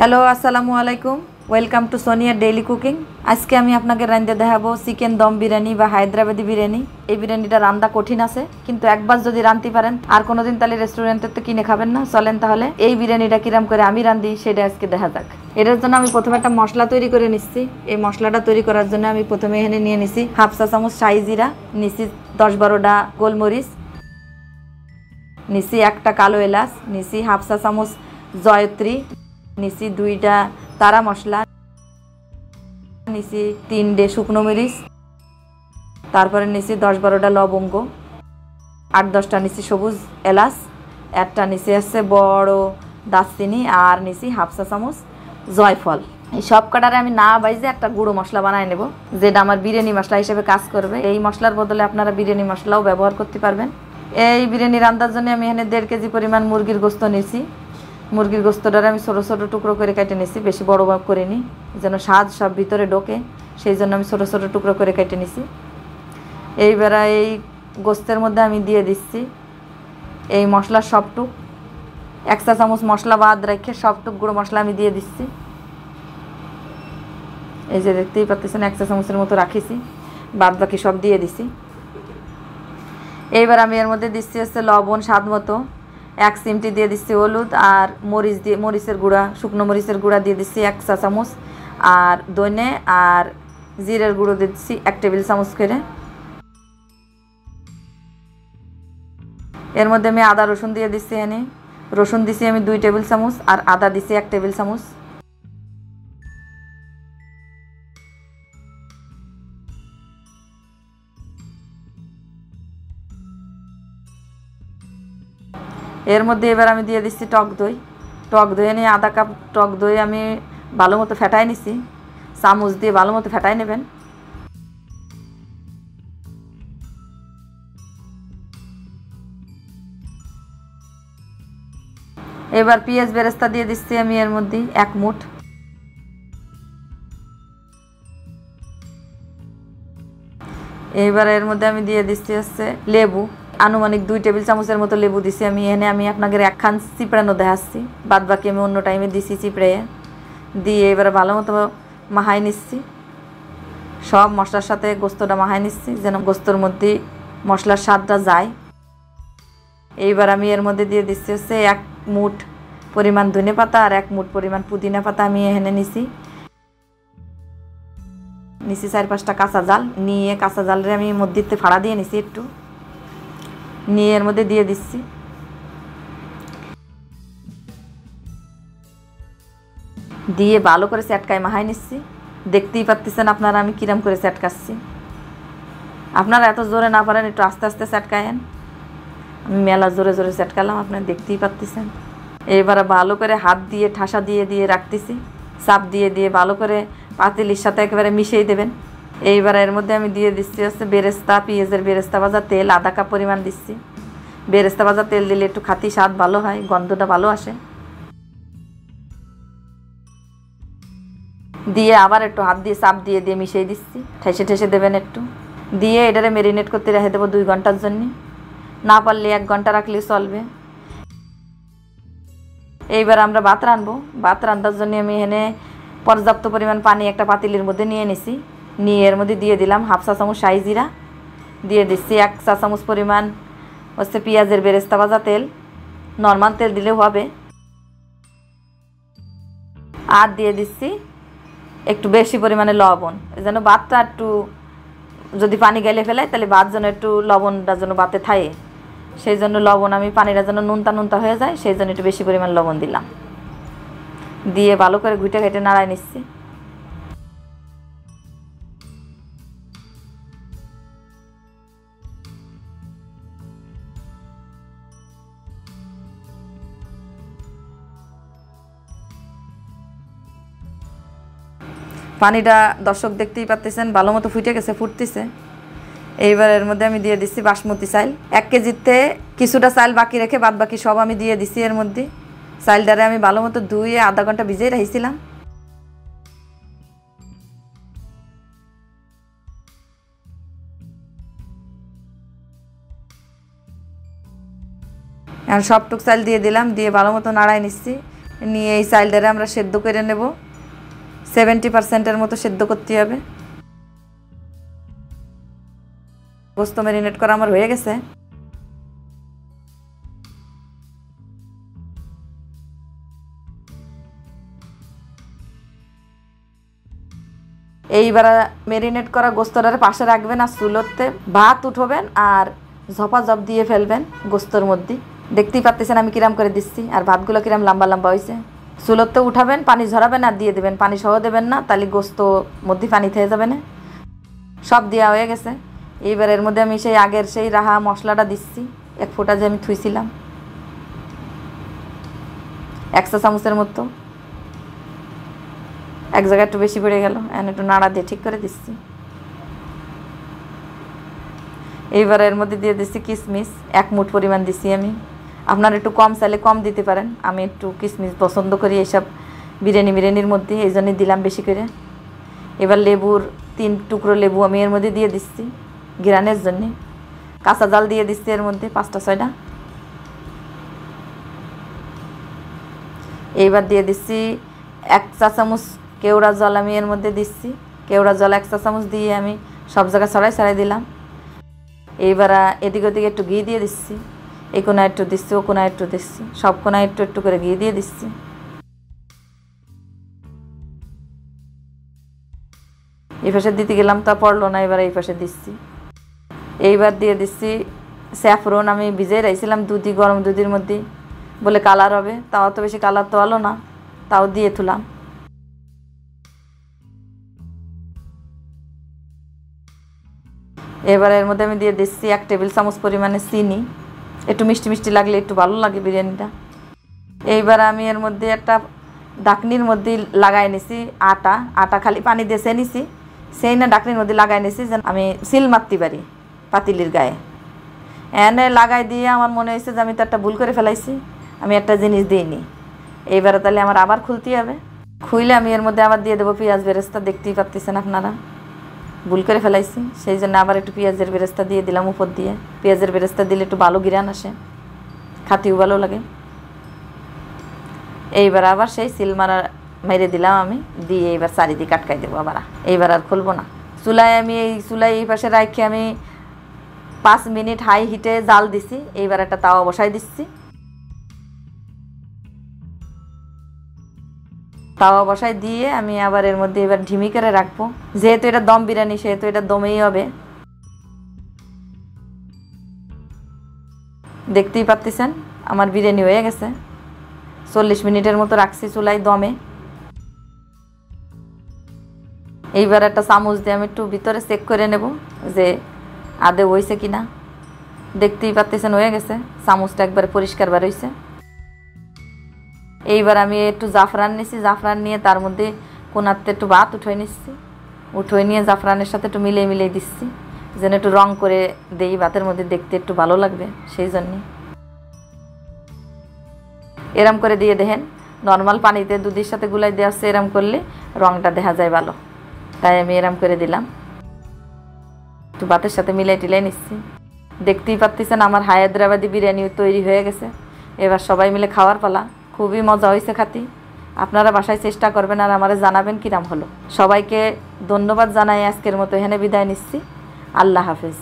Hello, আসসালামু আলাইকুম। Welcome to Sonia daily cooking আজকে আমি আপনাকে রাঁধতে দেখাবো চিকেন দম বিরিয়ানি বা হায়দ্রাবাদি বিরিয়ানি। এই বিরিয়ানিটা রান্না কঠিন আছে, কিন্তু একবার যদি রাঁধতে পারেন, আর কোনোদিন তাহলে রেস্টুরেন্টের তো কিনে খাবেন না, চলেন তাহলে। এই বিরিয়ানিটা কিরাম করে আমি রাঁধি সেটা আজকে দেখা যাক। এটার জন্য আমি প্রথমে একটা মশলা তৈরি করে নিচ্ছি। এই মশলাটা তৈরি করার জন্য আমি প্রথমে এখানে নিয়ে নিছি হাফ চা চামচ শাহি জিরা নিছি দশ বারোটা গোলমরিচ নিছি একটা কালো এলাচ নিছি হাফ চা চামচ জয়ত্রী নিছি দুইটা তারা মশলা, নিছি তিনটে শুকনো মরিচ, তারপরে নিছি দশ বারোটা লবঙ্গ, আট দশটা নিছি সবুজ এলাচ, একটা নিচে আছে বড় দারচিনি আর নিছি হাফসা চামচ জয়ফল। এই সব কাটারে আমি না বাইজে একটা গুঁড়ো মশলা বানায় নেব, যেটা আমার বিরিয়ানি মশলা হিসেবে কাজ করবে। এই মশলার বদলে আপনারা বিরিয়ানি মশলাও ব্যবহার করতে পারবেন। এই বিরিয়ানি রান্নার জন্য আমি এখানে দেড় কেজি পরিমাণ মুরগির গোস্ত নিয়েছি মুরগির গোস্তটারে আমি ছোটো ছোটো টুকরো করে কেটে নিছি, বেশি বড় বড় করিনি, যেন স্বাদ সব ভিতরে ঢোকে, সেই জন্য আমি ছোটো ছোটো টুকরো করে কেটে নিছি। এইবার এই গোস্তের মধ্যে আমি দিয়ে দিচ্ছি এই মশলার সবটুক, এক চা চামচ মশলা বাদ রেখে সবটুক গুঁড়ো মশলা আমি দিয়ে দিচ্ছি। এই যে দেখতেই পাচ্ছেন এক চা চামচের মতো রাখিছি বাদ বাকি সব দিয়ে দিছি। এইবার আমি এর মধ্যে দিচ্ছি হচ্ছে লবণ স্বাদ মতো। এক চিমটি দিয়ে দিচ্ছি হলুদ আর মরিচ দিয়ে, মরিচের গুঁড়া, শুকনো মরিচের গুঁড়া দিয়ে দিচ্ছি এক চা চামচ। আর দইনে আর জিরের গুঁড়ো দিয়ে দিচ্ছি এক টেবিল চামচ করে। এর মধ্যে আমি আদা রসুন দিয়ে দিচ্ছি এনে। রসুন দিছি আমি দুই টেবিল চামচ আর আদা দিছি এক টেবিল চামচ। এর মধ্যে এবার আমি দিয়ে দিচ্ছি টক দই। টক দই নিয়ে আধা কাপ টক দই আমি ভালো মতো ফেটাই নিছি। চামচ দিয়ে ভালো মতো ফেটাই নেবেন। এবার পেঁয়াজ বেরেস্তা দিয়ে দিচ্ছি আমি এর মধ্যে এক মুঠ। এইবার এর মধ্যে আমি দিয়ে দিচ্ছি হচ্ছে লেবু। আনুমানিক দুই টেবিল চামচের মতো লেবু দিছি আমি, এনে আমি আপনাকে একখান চিপড়ানো দেখাচ্ছি। বাদ বাকি আমি অন্য টাইমে দিছি চিপড়ে দিয়ে এবারে ভালো মতো মাহাই নিচ্ছি। সব মশলার সাথে গোস্তটা মাহাই নিচ্ছি, যেন গোস্তর মধ্যে মশলার স্বাদটা যায়। এইবার আমি এর মধ্যে দিয়ে দিচ্ছি হচ্ছে এক মুঠ পরিমাণ ধনে পাতা আর এক মুঠ পরিমাণ পুদিনা পাতা আমি এখানে নিছি। নিছি চার পাঁচটা কাঁচা জাল। নিয়ে কাঁচা জালের আমি মধ্যে ফাড়া দিয়ে নিছি একটু। নিয়ে এর মধ্যে দিয়ে দিচ্ছি। দিয়ে ভালো করে চ্যাটকায় মাহাই নিচ্ছি। দেখতেই পাচ্ছেন আপনারা আমি কিরম করে চ্যাটকাচ্ছি। আপনারা এত জোরে না পারেন, একটু আস্তে আস্তে চ্যাটকায়েন। আমি মেলা জোরে জোরে চ্যাটকালাম, আপনারা দেখতেই পাচ্ছেন এবারে ভালো করে হাত দিয়ে, ঠাসা দিয়ে দিয়ে রাখতেছি। চাপ দিয়ে দিয়ে ভালো করে পাতিলির সাথে একেবারে মিশিয়ে দেবেন। এইবার এর মধ্যে আমি দিয়ে দিচ্ছি হচ্ছে বেরেস্তা, পেঁয়াজের বেরেস্তা ভাজা তেল আধা কাপ পরিমাণ দিচ্ছি। বেরেস্তা ভাজা তেল দিলে একটু খাতি স্বাদ ভালো হয়, গন্ধটা ভালো আসে। দিয়ে আবার একটু হাত দিয়ে চাপ দিয়ে দিয়ে মিশিয়ে দিচ্ছি, ঠেসে ঠেসে দেবেন একটু। দিয়ে এটারে মেরিনেট করতে রেখে দেবো দুই ঘণ্টার জন্য। না পারলে এক ঘণ্টা রাখলেই চলবে। এইবার আমরা ভাত রাঁধবো। ভাত রান্নার জন্য আমি এখানে পর্যাপ্ত পরিমাণ পানি একটা পাতিলের মধ্যে নিয়ে নিছি। নিয়ে এর মধ্যে দিয়ে দিলাম হাফ চা চামচ শাহি জিরা, দিয়ে দিচ্ছি এক চা চামচ পরিমাণ হচ্ছে পেঁয়াজের বেরেস্তা ভাজা তেল নর্মাল তেল দিলেও হবে। আর দিয়ে দিচ্ছি একটু বেশি পরিমাণে লবণ, যেন ভাতটা একটু যদি পানি গেলে ফেলে তাহলে ভাত যেন একটু লবণটা যেন ভাতে থাকে। সেই জন্য লবণ আমি পানিটা যেন নুনতা নুনতা হয়ে যায়, সেই জন্য একটু বেশি পরিমাণ লবণ দিলাম। দিয়ে ভালো করে ঘুটে ঘেটে নাড়াই নিচ্ছি। পানিটা দর্শক দেখতেই পাচ্ছেন ভালো মতো ফুটে গেছে, ফুটতেছে। এইবার এর মধ্যে আমি দিয়ে দিচ্ছি বাসমতি চাল এক কেজিতে কিছুটা চাল বাকি রেখে বাদ বাকি সব আমি দিয়ে দিচ্ছি এর মধ্যে। চালটারে আমি ভালো মতো ধুয়ে আধা ঘণ্টা ভিজিয়ে রাখছিলাম। সবটুক চাল দিয়ে দিলাম, দিয়ে ভালো মতো নাড়াই নিচ্ছি। নিয়ে এই চাইলটারে আমরা সেদ্ধ করে নেব। সেভেন্টি পার্সেন্টের মতো সেদ্ধ করতে হবে। গোস্ত ম্যারিনেট করা আমার হয়ে গেছে। এইবার ম্যারিনেট করা গোস্তটার পাশে রাখবেন আর চুলোতে ভাত উঠবেন আর ঝপা ঝপ দিয়ে ফেলবেন গোস্তর মধ্যে। দেখতেই পাচ্ছেন আমি কিরাম করে দিচ্ছি আর ভাতগুলো কিরাম লম্বা লম্বা হয়েছে চুলোতে উঠাবেন, পানি ঝরাবেন আর দিয়ে দেবেন। পানি সহ দেবেন না, তাহলে গোস্ত মধ্যে পানি থেকে যাবে না। সব দেওয়া হয়ে গেছে। এইবার এর মধ্যে আমি সেই আগের সেই রাহা মশলাটা দিচ্ছি। এক ফোঁটা যে আমি থুইছিলাম। একশো চামচের মতো। এক জায়গায় একটু বেশি পড়ে গেল। এখন একটু নাড়া দিয়ে ঠিক করে দিচ্ছি। এইবার এর মধ্যে দিয়ে দিচ্ছি কিশমিশ এক মুঠ পরিমাণ দিচ্ছি আমি। আপনার একটু কম চাইলে কম দিতে পারেন। আমি একটু কিশমিশ পছন্দ করি এইসব। বিরিয়ানি, বিরিয়ানির মধ্যে এই জন্যই দিলাম বেশি করে। এবার লেবুর তিন টুকরো লেবু আমি এর মধ্যে দিয়ে দিচ্ছি, ঘিরানের জন্যে। কাঁচা জাল দিয়ে দিচ্ছি এর মধ্যে পাঁচটা ছয়টা। এইবার দিয়ে দিচ্ছি এক চা চামচ কেওড়া জল আমি এর মধ্যে দিচ্ছি। কেওড়া জল এক চা চামচ দিয়ে আমি সব জায়গায় ছড়াই ছড়াই দিলাম। এইবার এদিক ওদিকে একটু ঘি দিয়ে দিচ্ছি। এই কোনায় একটু দিচ্ছি, ও কোনায় একটু দিচ্ছি। সব কোনায় একটু একটু করে গিয়ে দিয়ে দিচ্ছি। এই পাশে দিতে গেলাম, তা পড়ল না, এবার এই পাশে দিচ্ছি। এইবার দিয়ে দিচ্ছি স্যাফরন। আমি ভিজে রাইছিলাম দুধি গরম দুধের মধ্যে। বলে কালার হবে, তাও অত বেশি কালার তো আলো না, তাও দিয়ে তুলাম। এবার এর মধ্যে আমি দিয়ে দিচ্ছি এক টেবিল চামচ পরিমাণে চিনি। একটু মিষ্টি মিষ্টি লাগলে একটু ভালো লাগে বিরিয়ানিটা। এইবার আমি এর মধ্যে একটা ডাকনির মধ্যে লাগাই নিছি আটা আটা খালি পানি দিয়ে সে নিছি। সেই না ডাকনির মধ্যে লাগাই নিছি যেন আমি সিল মারতে পারি পাতিলির গায়ে। এনে লাগাই দিয়ে আমার মনে হয়েছে যে আমি তো একটা ভুল করে ফেলাইছি, আমি একটা জিনিস দিইনি। এইবারে তাহলে আমার আবার খুলতে হবে। খুইলে আমি এর মধ্যে আবার দিয়ে দেবো পেঁয়াজ বেরেস্তা, দেখতেই পাচ্ছেন আপনারা। ভুল করে ফেলাইছি। সেই জন্য আবার একটু পেঁয়াজের বেরেস্তা দিয়ে দিলাম উপর দিয়ে। পেঁয়াজের বেরেস্তা দিলে একটু ভালো গিরান আসে। খাতিও ভালো লাগে। এইবার আবার সেই সিল মারা মেরে দিলাম আমি। দিয়ে এইবার চারিদিকে আটকাই দেবো আবার। এইবার আর খুলবো না। চুলায় আমি এই চুলায় এই পাশে রাখি আমি পাঁচ মিনিট হাই হিটে জাল দিছি। এইবার একটা তাওয়া বসাই দিচ্ছি। তাওয়া বসাই দিয়ে আমি আবার এর মধ্যে এবার ঢিমি করে রাখব। যেহেতু এটা দম বিরিয়ানি, সেহেতু এটা দমেই হবে। দেখতেই পাচ্ছেন আমার বিরিয়ানি হয়ে গেছে। চল্লিশ মিনিটের মতো রাখছি চুলাই দমে। এইবার একটা চামচ দিয়ে আমি একটু ভিতরে চেক করে নেব যে আদে হয়েছে কি না দেখতেই পাচ্ছেন হয়ে গেছে। চামচটা একবারে পরিষ্কার বার হয়েছে এইবার আমি একটু জাফরান নিছি, জাফরান নিয়ে তার মধ্যে কোনাতে একটু ভাত উঠে নিচ্ছি উঠে নিয়ে জাফরানের সাথে একটু মিলিয়ে মিলিয়ে দিচ্ছি, যেন একটু রং করে দেই, ভাতের মধ্যে দেখতে একটু ভালো লাগবে সেই জন্যে। এরম করে দিয়ে দেখেন নর্মাল পানিতে দুধের সাথে গুলাই দেওয়া হচ্ছে, এরম করলে রংটা দেখা যায় ভালো। তাই আমি এরম করে দিলাম। একটু ভাতের সাথে মিলাই টিলাই নিচ্ছি। দেখতেই পাচ্ছেন আমার হায়দ্রাবাদি বিরিয়ানি তৈরি হয়ে গেছে। এবার সবাই মিলে খাওয়ার পালা। খুবই মজা হয়েছে খাতি। আপনারা বাসায় চেষ্টা করবেন আর আমারে জানাবেন কিরাম হলো। সবাইকে ধন্যবাদ জানাই আজকের মতো, এখানে বিদায় নিচ্ছি। আল্লাহ হাফিজ।